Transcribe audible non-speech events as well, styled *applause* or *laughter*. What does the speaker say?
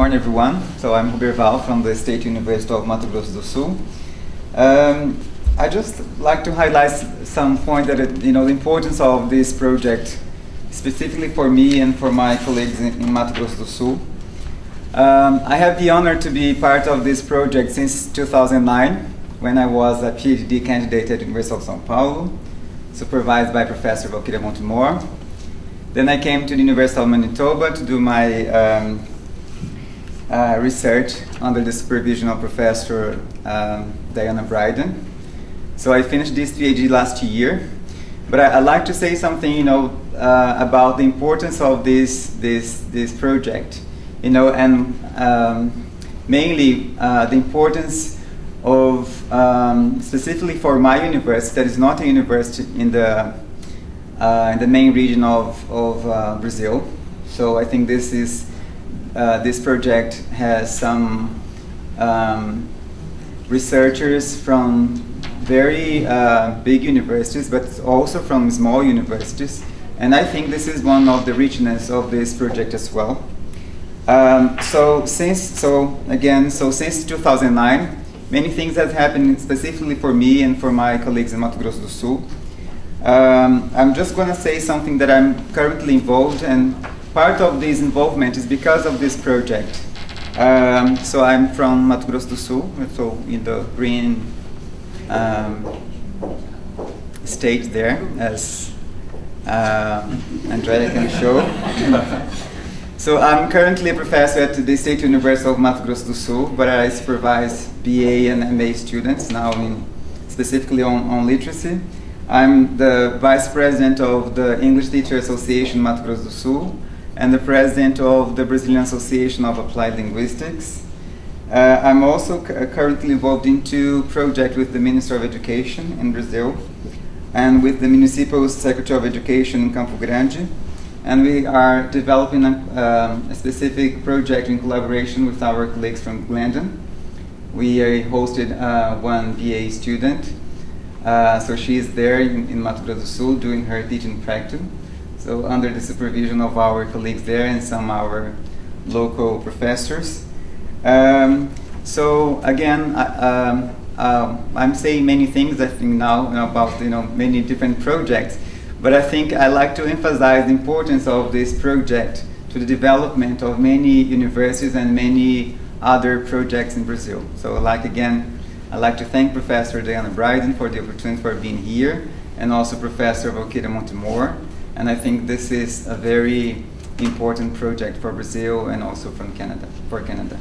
morning, everyone. So I'm Ruberval from the State University of Mato Grosso do Sul. Um, I just like to highlight some point that it, you know the importance of this project, specifically for me and for my colleagues in, in Mato Grosso do Sul. Um, I have the honor to be part of this project since 2009, when I was a PhD candidate at University of São Paulo, supervised by Professor Walkyria Monte Mór. Then I came to the University of Manitoba to do my um, uh, research under the supervision of Professor um, Diana Brydon. So I finished this PhD last year, but I, would like to say something, you know, uh, about the importance of this this this project, you know, and um, mainly uh, the importance of um, specifically for my university that is not a university in the uh, in the main region of of uh, Brazil. So I think this is uh, this project has some um, researchers from very uh, big universities, but also from small universities. And I think this is one of the richness of this project as well. Um, so since, so again, so since 2009, many things have happened specifically for me and for my colleagues in Mato Grosso do Sul. Um, I'm just going to say something that I'm currently involved and part of this involvement is because of this project. Um, so I'm from Mato Grosso do Sul, so in the green um, state there, as um, Andrea can show. *laughs* so I'm currently a professor at the State University of Mato Grosso do Sul, but I supervise BA and MA students now in specifically on, on literacy. I'm the vice president of the English Teacher Association Mato Grosso do Sul, and the president of the Brazilian Association of Applied Linguistics. Uh, I'm also uh, currently involved in two projects with the Minister of Education in Brazil and with the Municipal Secretary of Education in Campo Grande. And we are developing a, um, a specific project in collaboration with our colleagues from Glendon. We uh, hosted uh, one BA student, uh, so she is there in, in Mato Grosso do Sul doing her teaching practice. So under the supervision of our colleagues there and some our local professors. Um, so again, um, uh, I'm saying many things I think now about you know many different projects, but I think I like to emphasize the importance of this project to the development of many universities and many other projects in Brazil. So like again, I'd like to thank Professor Diana Brydon for the opportunity for being here and also Professor Walkyria Monte Mór and I think this is a very important project for Brazil and also from Canada, for Canada.